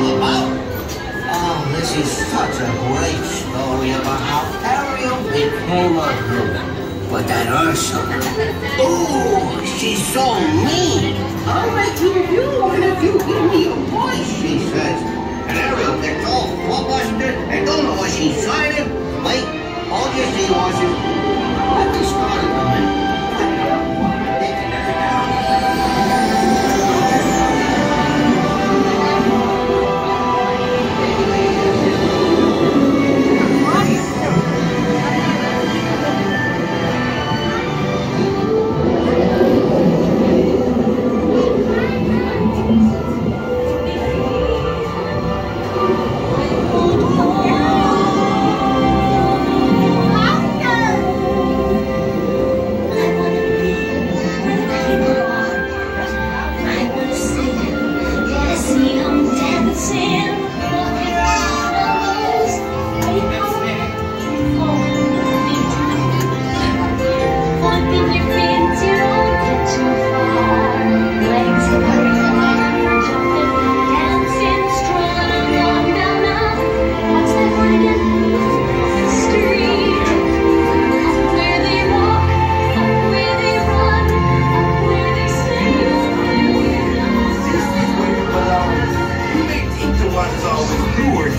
Oh, this is such a great story about how Ariel became a human. But that Ursula, oh, she's so mean. I'll make you human if you give me a voice, she says. And Ariel gets all flustered and don't know what she's trying. Wait, all you see was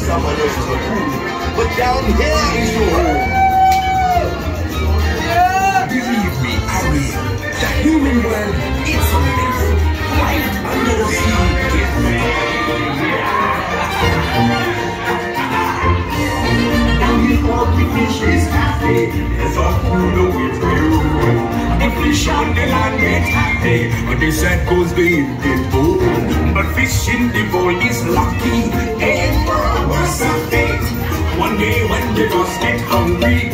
someone else to home, but down here is your home. Believe me, Ariel, the human world is amazing. Life under the sea is here, all the fish is happy. There's a food with you. The fish on the land get happy, but the sand goes big in bowl. But fish in the bowl is lucky, and day when they just get hungry,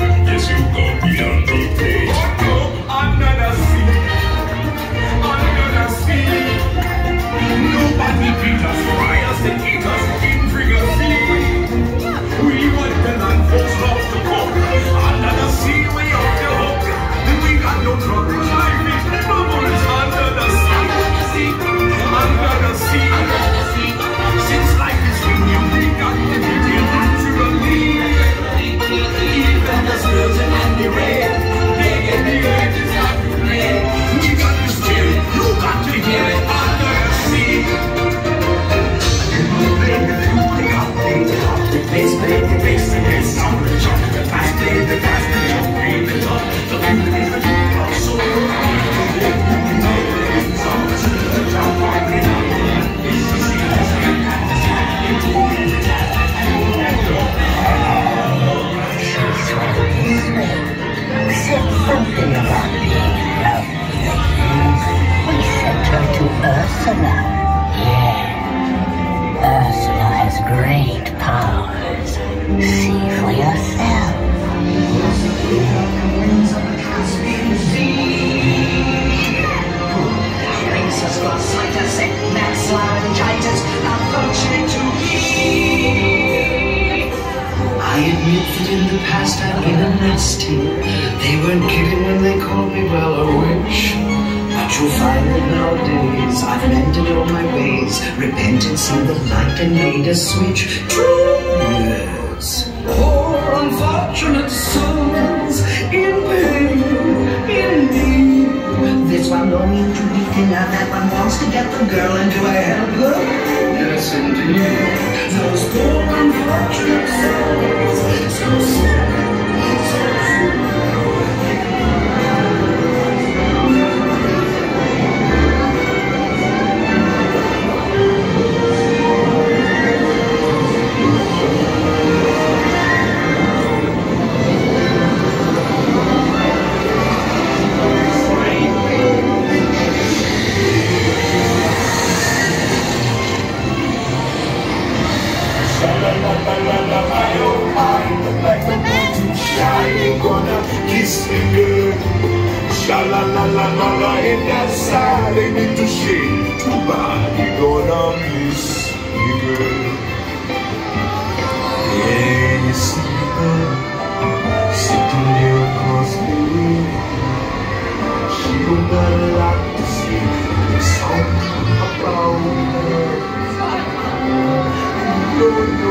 a. They weren't kidding when they called me, well, a witch. But you'll find that nowadays I've mended all my ways, repented, seen the light, and made a switch. True words. Poor unfortunate souls in pain, in need. This one longing to be thinner, that one wants to get the girl, and do I help her? Yes, indeed. Those poor unfortunate souls, kiss me good. Sha in that side they need to. Too bad you gonna miss me good. Yeah, you see her sitting there. She don't got a lot to say. About her. don't